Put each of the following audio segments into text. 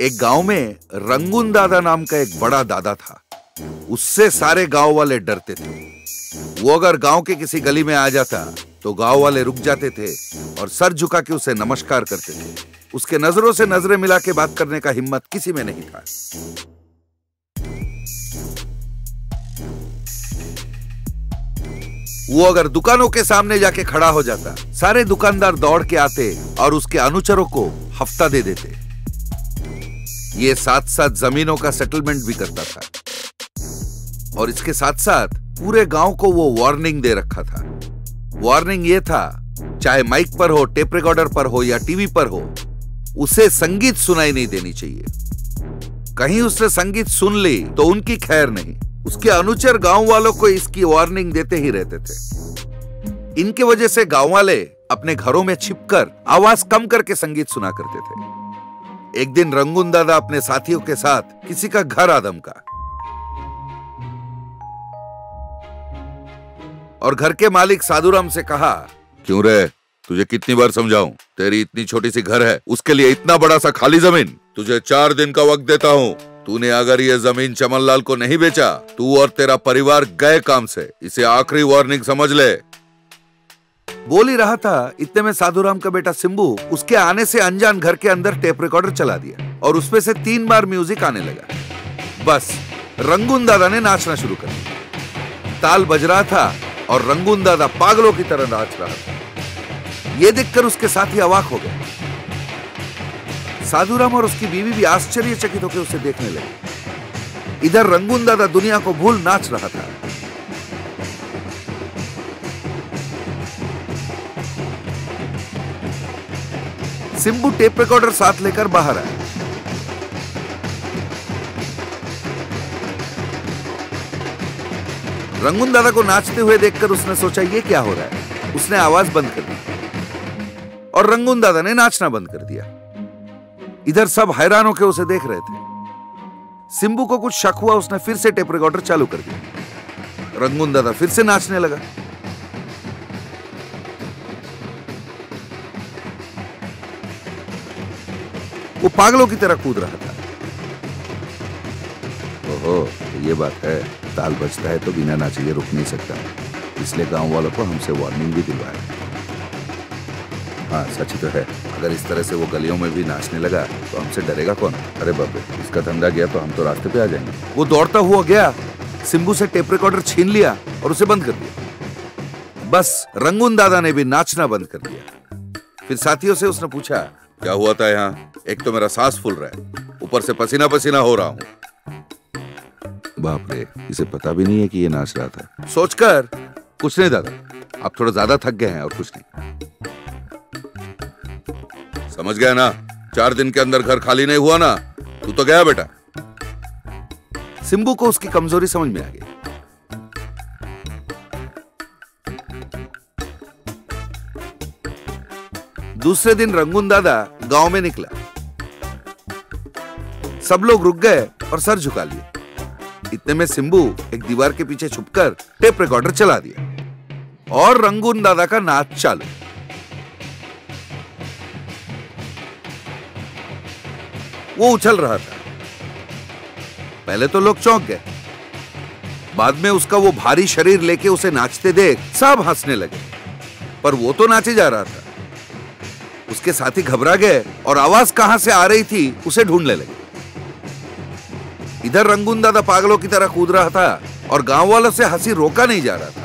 एक गाँव में रंगून दादा नाम का एक बड़ा दादा था। उससे सारे गाँव वाले डरते थे। वो अगर गाँव के किसी गली में आ जाता तो गाँव वाले रुक जाते थे और सर झुका के उसे नमस्कार करते थे। उसके नज़रों से नज़रें मिला के बात करने का हिम्मत किसी में नहीं था। वो अगर दुकानों के सामने जाके खड़ा हो जाता, सारे दुकानदार दौड़ के आते और उसके अनुचरों को हफ़्ता दे देते। ये साथ साथ जमीनों का सेटलमेंट भी करता था। और इसके साथ साथ पूरे गाँव को वो वार्निंग दे रखा था। वार्निंग ये था, चाहे माइक पर हो टेप रिकॉर्डर पर हो या टीवी पर हो, उसे संगीत सुनाई नहीं देनी चाहिए। कहीं उसने संगीत सुन ली तो उनकी खैर नहीं। उसके अनुचर गाँव वालों को इसकी वार्निंग देते ही रहते थे। इनके वजह से गाँव वाले अपने घरों में छिपकर आवाज़ कम करके संगीत सुना करते थे। एक दिन रंगून दादा अपने साथियों के साथ किसी का घर आदम का और घर के मालिक साधुराम से कहा, क्यों रे? तुझे कितनी बार समझाऊं? तेरी इतनी छोटी सी घर है, उसके लिए इतना बड़ा सा खाली ज़मीन, तुझे चार दिन का वक्त देता हूँ। तूने अगर ये ज़मीन चमनलाल को नहीं बेचा, तू और तेरा परिवार गए काम से। इसे आखिरी वार्निंग समझ ले। बोल ही रहा था, इतने में साधुराम का बेटा सिंबू उसके आने से अनजान घर के अंदर टेप रिकॉर्डर चला दिया और उसमें से तीन बार म्यूज़िक आने लगा। बस, रंगून दादा ने नाचना शुरू कर दिया। ताल बज रहा था और रंगून दादा पागलों की तरह नाच रहा था। यह देखकर उसके साथी अवाक हो गए साधुराम और उसकी बीवी भी आश्चर्यचकित होकर उसे देखने लगे। इधर रंगून दादा दुनिया को भूल नाच रहा था। सिंबू टेप रिकॉर्डर साथ लेकर बाहर आया रंगून दादा को नाचते हुए देखकर उसने सोचा, ये क्या हो रहा है? उसने आवाज़ बंद कर दी। और रंगून दादा ने नाचना बंद कर दिया। इधर सब हैरान होकर उसे देख रहे थे। सिंबू को कुछ शक हुआ, उसने फिर से टेप रिकॉर्डर चालू कर दिया। रंगून दादा फिर से नाचने लगा। वो पागलों की तरह कूद रहा था। ओहो तो ये बात है, ताल बजता है तो बिना नाचे ये रुक नहीं सकता। इसलिए गाँव वालों को हमसे वार्निंग भी दिलवाया। हाँ सच तो है। अगर इस तरह से वो गलियों में भी नाचने लगा तो हमसे डरेगा कौन? अरे बाबे, इसका धंधा गया तो हम तो रास्ते पे आ जाएँगे। वो दौड़ता हुआ गया, सिंबू से टेप रिकॉर्डर छीन लिया और उसे बंद कर दिया। बस, रंगून दादा ने भी नाचना बंद कर दिया। फिर साथियों से उसने पूछा, क्या हुआ था यहाँ? एक तो मेरा सांस फूल रहा है। ऊपर से पसीना पसीना हो रहा हूँ। बाप रे, इसे पता भी नहीं है कि ये नाच रहा था। सोचकर, कुछ नहीं दादा, आप थोड़ा ज़्यादा थक गए हैं और कुछ नहीं। समझ गया ना? चार दिन के अंदर घर खाली नहीं हुआ ना? तू तो गया बेटा। सिंबू को उसकी कमज़ोरी समझ में आ गई। दूसरे दिन रंगून दादा गाँव में निकला। सब लोग रुक गए और सर झुका लिए। इतने में सिंबू एक दीवार के पीछे छुपकर टेप रिकॉर्डर चला दिया। और रंगून दादा का नाच चालू। वो उछल रहा था। पहले तो लोग चौंक गए। बाद में उसका वो भारी शरीर लेके उसे नाचते देख सब हंसने लगे। पर वो तो नाचे जा रहा था। उसके साथी घबरा गए और आवाज़ कहाँ से आ रही थी, उसे ढूँढने लगे। इधर रंगून दादा पागलों की तरह कूद रहा था और गाँव वालों से हँसी रोका नहीं जा रहा था।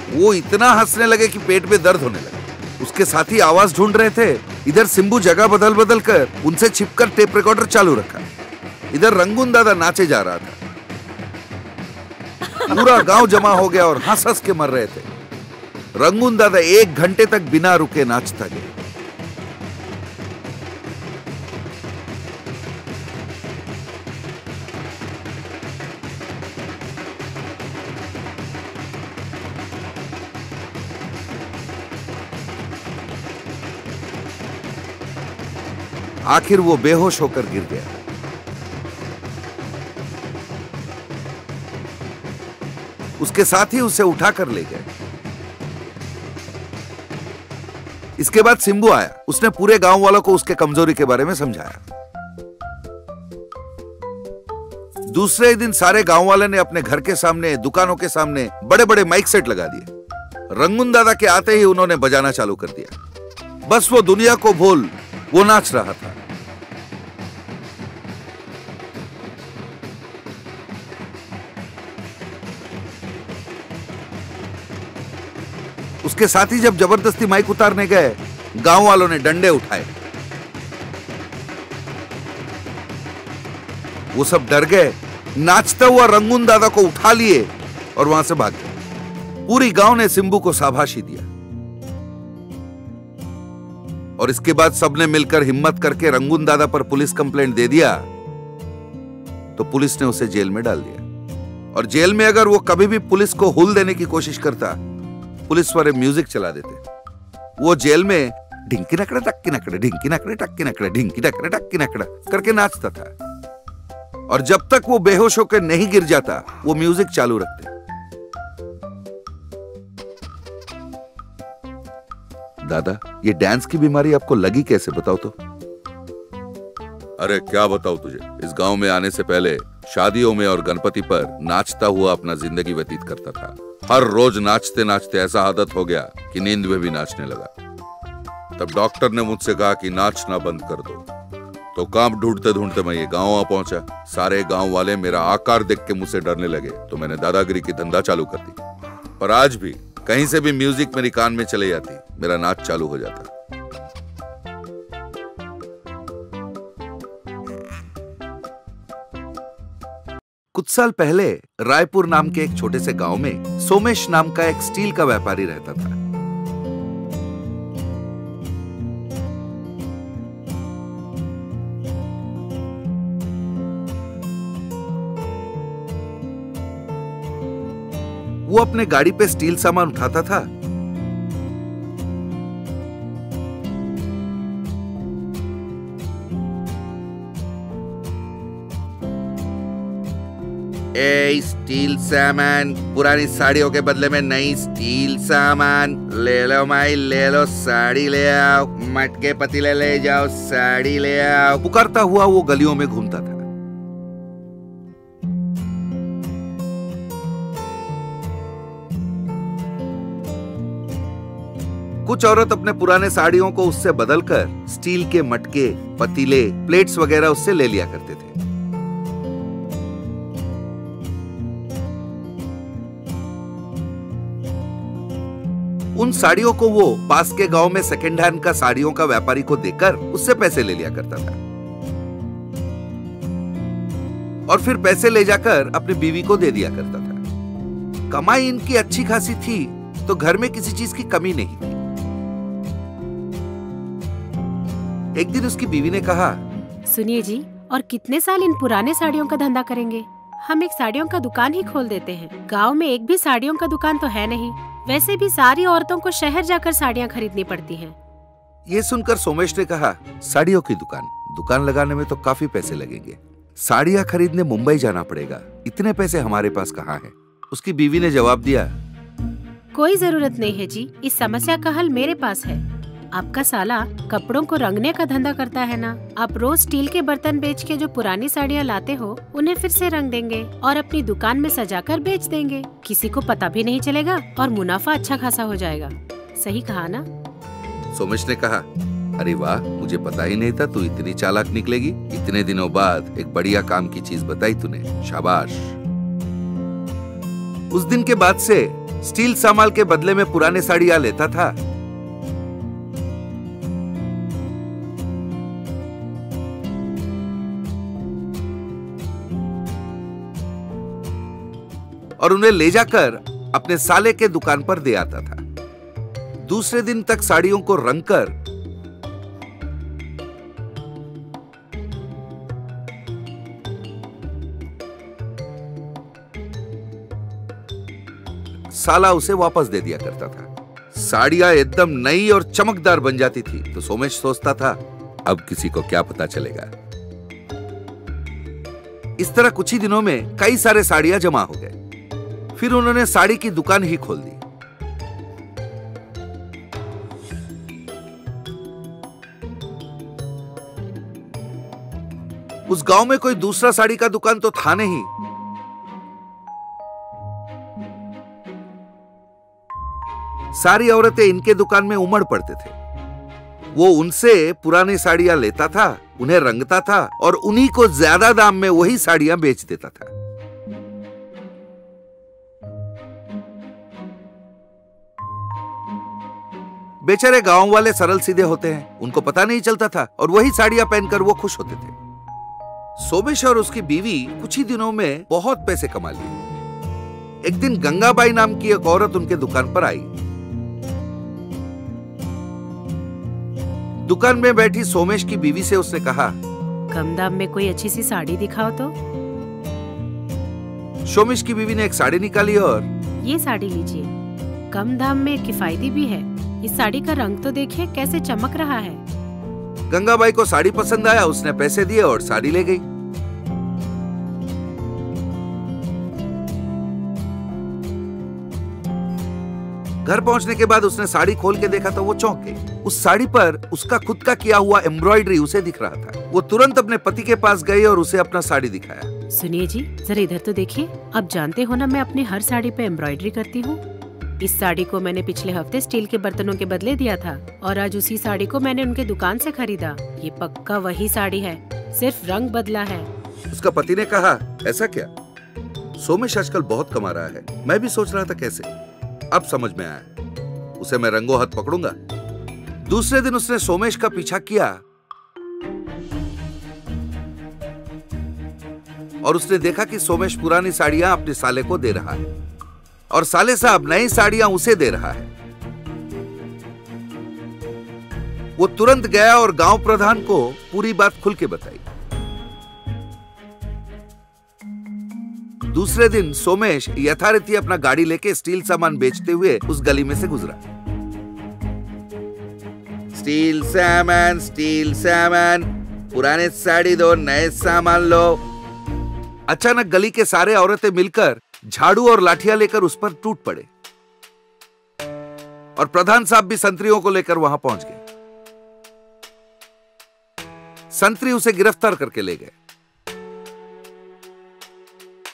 वो इतना हंसने लगे कि पेट में दर्द होने लगा। उसके साथी आवाज़ ढूंढ रहे थे इधर सिंबू जगह बदल बदल कर उनसे छिपकर टेप रिकॉर्डर चालू रखा। इधर रंगून दादा नाचे जा रहा था। पूरा गाँव जमा हो गया और हंस हंस के मर रहे थे। रंगून दादा एक घंटे तक बिना रुके नाचता गया। आखिर वो बेहोश होकर गिर गया। उसके साथ ही उसे उठाकर ले गए। इसके बाद सिंबू आया। उसने पूरे गाँव वालों को उसके कमज़ोरी के बारे में समझाया। दूसरे दिन सारे गाँव वाले ने अपने घर के सामने, दुकानों के सामने बड़े बड़े माइक सेट लगा दिए। रंगून दादा के आते ही उन्होंने बजाना चालू कर दिया। बस वो दुनिया को भूल, वो नाच रहा था। उसके साथ ही जब ज़बरदस्ती माइक उतारने गए, गाँव वालों ने डंडे उठाए। वो सब डर गए, नाचता हुआ रंगून दादा को उठा लिए और वहाँ से भाग गए। पूरी गाँव ने सिंबू को शाबाशी दिया। और इसके बाद सबने मिलकर हिम्मत करके रंगून दादा पर पुलिस कंप्लेंट दे दिया तो पुलिस ने उसे जेल में डाल दिया। और जेल में अगर वो कभी भी पुलिस को हुल देने की कोशिश करता पुलिस वाले म्यूज़िक चला देते। वो जेल में ढिंकी नकड़े, टक्की नकड़े, ढिंकी नकड़े, टक्की नकड़े, ढिंकी नकड़े, टक्की नकड़ा करके नाचता था। और जब तक वो बेहोश होकर नहीं गिर जाता, वो म्यूज़िक चालू रखते। दादा, ये डांस की बीमारी आपको लगी कैसे, बताओ तो। अरे, क्या बताओ तुझे? इस गाँव में आने से पहले शादियों में और गणपति पर नाचता हुआ अपना ज़िंदगी व्यतीत करता था। हर रोज नाचते नाचते ऐसा आदत हो गया कि नींद में भी नाचने लगा। तब डॉक्टर ने मुझसे कहा कि नाचना बंद कर दो। तो काम ढूंढते ढूंढते मैं ये गाँव आ पहुँचा। सारे गाँव वाले मेरा आकार देख के मुझसे डरने लगे तो मैंने दादागिरी की धंधा चालू कर दी। पर आज भी कहीं से भी म्यूज़िक मेरी कान में चले जाती मेरा नाच चालू हो जाता। कुछ साल पहले रायपुर नाम के एक छोटे से गाँव में सोमेश नाम का एक स्टील का व्यापारी रहता था। वो अपने गाड़ी पे स्टील सामान उठाता था ए स्टील सामान। पुरानी साड़ियों के बदले में नई स्टील सामान। ले लो माई, ले लो साड़ी ले आओ। मटके पतीले ले जाओ, साड़ी ले आओ। पुकारता हुआ वो गलियों में घूमता था। कुछ औरत अपने पुराने साड़ियों को उससे बदलकर स्टील के मटके, पतीले, प्लेट्स वगैरह उससे ले लिया करते थे। उन साड़ियों को वो पास के गाँव में सेकेंड हैंड का साड़ियों का व्यापारी को देकर उससे पैसे ले लिया करता था। और फिर पैसे ले जाकर अपनी बीवी को दे दिया करता था। कमाई इनकी अच्छी खासी थी तो घर में किसी चीज़ की कमी नहीं थी। एक दिन उसकी बीवी ने कहा, सुनिए जी, और कितने साल इन पुराने साड़ियों का धंधा करेंगे? हम एक साड़ियों का दुकान ही खोल देते हैं। गाँव में एक भी साड़ियों का दुकान तो है नहीं। वैसे भी सारी औरतों को शहर जाकर साड़ियाँ खरीदनी पड़ती हैं। ये सुनकर सोमेश ने कहा साड़ियों की दुकान। दुकान लगाने में तो काफ़ी पैसे लगेंगे। साड़ियाँ खरीदने मुंबई जाना पड़ेगा। इतने पैसे हमारे पास कहाँ है? उसकी बीवी ने जवाब दिया कोई ज़रूरत नहीं है जी। इस समस्या का हल मेरे पास है। आपका साला कपड़ों को रंगने का धंधा करता है ना? आप रोज स्टील के बर्तन बेच के जो पुरानी साड़ियाँ लाते हो, उन्हें फिर से रंग देंगे और अपनी दुकान में सजाकर बेच देंगे। किसी को पता भी नहीं चलेगा और मुनाफा अच्छा खासा हो जाएगा। सही कहा ना? सोमेश ने कहा, अरे वाह, मुझे पता ही नहीं था तू इतनी चालाक निकलेगी। इतने दिनों बाद एक बढ़िया काम की चीज़ बताई तूने, शाबाश. उस दिन के बाद से स्टील सामाल के बदले में पुराने साड़ियाँ लेता था। और उन्हें ले जाकर अपने साले के दुकान पर दे आता था। दूसरे दिन तक साड़ियों को रंग कर साला उसे वापस दे दिया करता था। साड़ियाँ एकदम नई और चमकदार बन जाती थी तो सोमेश सोचता था, अब किसी को क्या पता चलेगा। इस तरह कुछ ही दिनों में कई सारे साड़ियाँ जमा हो गए। फिर उन्होंने साड़ी की दुकान ही खोल दी। उस गाँव में कोई दूसरा साड़ी का दुकान तो था नहीं। सारी औरतें इनके दुकान में उमड़ पड़ते थे। वो उनसे पुरानी साड़ियाँ लेता था, उन्हें रंगता था और उन्हीं को ज़्यादा दाम में वही साड़ियाँ बेच देता था। बेचारे गाँव वाले सरल सीधे होते हैं। उनको पता नहीं चलता था और वही साड़ियाँ पहनकर वो खुश होते थे। सोमेश और उसकी बीवी कुछ ही दिनों में बहुत पैसे कमा लिए। एक दिन गंगाबाई नाम की एक औरत उनके दुकान पर आई। दुकान में बैठी सोमेश की बीवी से उसने कहा कम दाम में कोई अच्छी सी साड़ी दिखाओ तो। सोमेश की बीवी ने एक साड़ी निकाली और ये साड़ी लीजिए। कम दाम में किफायती भी है। इस साड़ी का रंग तो देखिए कैसे चमक रहा है। गंगा बाई को साड़ी पसंद आया उसने पैसे दिए और साड़ी ले गई। घर पहुँचने के बाद उसने साड़ी खोल के देखा तो वो चौंक गई। उस साड़ी पर उसका खुद का किया हुआ एम्ब्रॉयडरी उसे दिख रहा था। वो तुरंत अपने पति के पास गई और उसे अपना साड़ी दिखाया। सुनिए जी जरा इधर तो देखिए। आप जानते हो ना मैं अपनी हर साड़ी पे एम्ब्रॉयडरी करती हूँ? इस साड़ी को मैंने पिछले हफ़्ते स्टील के बर्तनों के बदले दिया था और आज उसी साड़ी को मैंने उनके दुकान से खरीदा। ये पक्का वही साड़ी है। सिर्फ़ रंग बदला है। उसका पति ने कहा, ऐसा क्या? सोमेश आजकल बहुत कमा रहा है। मैं भी सोच रहा था कैसे? अब समझ में आया। उसे मैं रंगो हाथ पकड़ूँगा। दूसरे दिन उसने सोमेश का पीछा किया और उसने देखा कि सोमेश पुरानी साड़ियाँ अपने साले को दे रहा है। और साले साहब नई साड़ियाँ उसे दे रहा है। वो तुरंत गया और गाँव प्रधान को पूरी बात खुल के बताई। दूसरे दिन सोमेश यथारीति अपना गाड़ी लेके स्टील सामान बेचते हुए उस गली में से गुजरा। स्टील सामान स्टील सामान, पुराने साड़ी दो, नए सामान लो। अचानक गली के सारे औरतें मिलकर झाड़ू और लाठियाँ लेकर उस पर टूट पड़े। और प्रधान साहब भी संतरियों को लेकर वहाँ पहुँच गए। संतरी उसे गिरफ़्तार करके ले गए।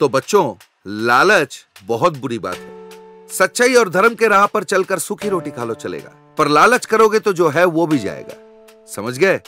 तो बच्चों, लालच बहुत बुरी बात है। सच्चाई और धर्म के राह पर चलकर सूखी रोटी खा लो चलेगा। पर लालच करोगे तो जो है वो भी जाएगा। समझ गए?